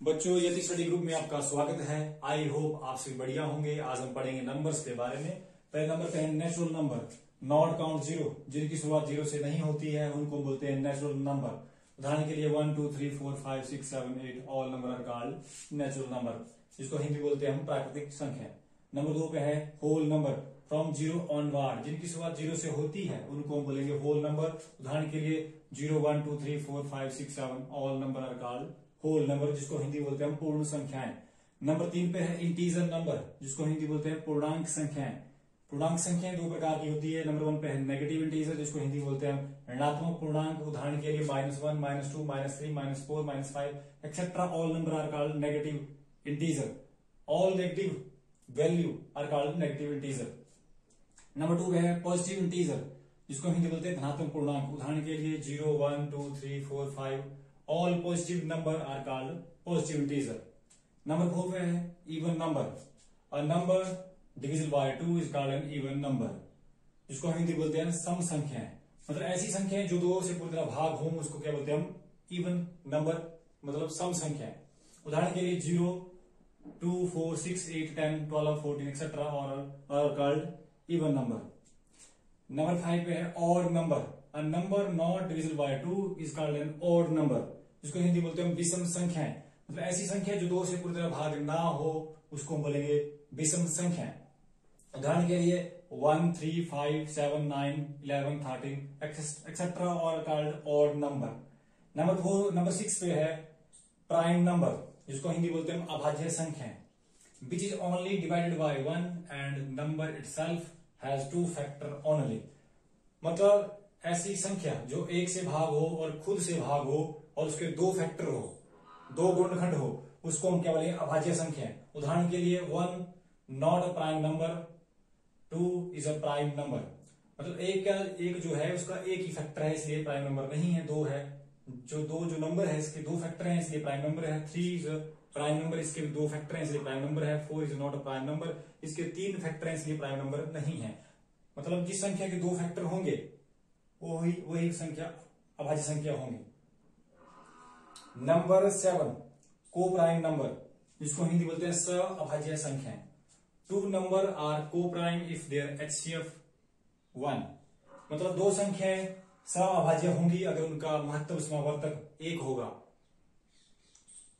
बच्चों यति study group में आपका स्वागत है, आई होप आप सभी बढ़िया होंगे। आज हम पढ़ेंगे नंबर्स के बारे में। पहले नंबर पे है natural number not count zero जिनकी शुरुआत ज़ीरो से नहीं होती है, उनको बोलते हैं नेचुरल नंबर उदाहरण के लिए one two three four five six seven eight all number are called natural number जिसको हिंदी बोलते हैं, हम प्राकृतिक संख्या। नंबर दो पे है whole number from zero onward जिनकी शुरुआत ज़ीरो से होती है, उनको हम बोलेंगे होल नंबर उदाहरण के लिए zero one two three four five six seven all number are called whole number, जिसको हिंदी बोलते हैं पूर्ण संख्याएँ। नंबर तीन पे है इंटीजर नंबर जिसको हिंदी बोलते हैं पूर्णांक संख्याएँ। पूर्णांक संख्याएँ दो प्रकार की होती है। नंबर वन पे है नेगेटिव इंटीजर जिसको हिंदी बोलते हैं ऋणात्मक पूर्णांक, उदाहरण के लिए minus one minus two minus three minus four minus five etcetera all number are called negative integer all negative value are called negative integer number two है पॉजिटिव इंटीजर जिसको हिंदी बोलते हैं धनात्मक पूर्णांक। उदाहरण के लिए zero one two three four five all positive number are called positive integer number four पे है even number a number divisible by two is called an even number जिसको हिंदी बोलते हैं सम संख्याएँ मतलब ऐसी संख्याएँ जो दो से पूरी तरह भाग हो, उसको क्या बोलते हैं हम? इवन नंबर मतलब सम संख्याएँ उदाहरण के लिए zero two four six eight ten twelve fourteen etcetera are called even number number five पे है odd number a number not divisible by two is called an odd number जिसको हिंदी बोलते हैं विषम संख्याएँ। मतलब ऐसी संख्या जो दो से पूरी तरह भाग ना हो, उसको हम बोलेंगे विषम संख्याएँ। उदाहरण के लिए one three five seven nine eleven thirteen etcetera are called odd number number four number six पे है प्राइम नंबर जिसको हिंदी बोलते हैं अभाज्य संख्याएँ। Which is only divided by one and number itself has two factor only मतलब ऐसी संख्या जो एक से भाग हो और खुद से भाग हो और उसके दो फैक्टर हो, दो गुणखंड हो, उसको हम क्या बोलेंगे? अभाज्य संख्या उदाहरण के लिए one not a prime number two is a prime number मतलब एक का, एक जो है, उसका एक ही फैक्टर है, इसलिए प्राइम नंबर नहीं है, दो है। जो दो, जो नंबर है, इसके दो फैक्टर हैं, इसलिए प्राइम नंबर है। थ्री इज़ प्राइम नंबर इसके दो फैक्टर हैं, इसलिए प्राइम नंबर है। Four is not a prime number इसके तीन फैक्टर हैं, इसलिए प्राइम नंबर नहीं है। मतलब जिस संख्या के दो फैक्टर होंगे वही वही संख्या, अभाज्य संख्या होंगी। नंबर सेवन को प्राइम नंबर जिसको हिंदी बोलते हैं स अभाज्य संख्याएँ two number are coprime if their H C F one मतलब दो संख्याएँ स अभाज्य होंगी अगर उनका महत्व समावर्तक एक होगा।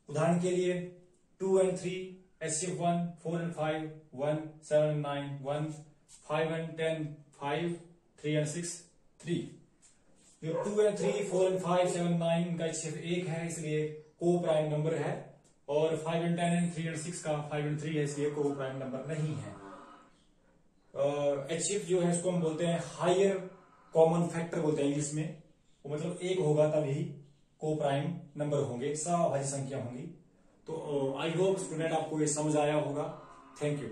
उदाहरण के लिए two and three H C F one four and five one seven and nine one five and ten five three and six three जो two and three four and five seven nine का सिर्फ़ एक है इसलिए को prime number है। और five and ten and three and six का फाइव एंड थ्री है इसलिए को प्राइम नंबर नहीं है। एच uh, जो है उसको हम बोलते हैं हायर कॉमन फैक्टर बोलते हैं इंग्लिश में। वो मतलब एक होगा तभी को प्राइम नंबर होंगे सभाज्य संख्या होंगी। तो आई होप स्टूडेंट आपको ये समझ आया होगा। Thank you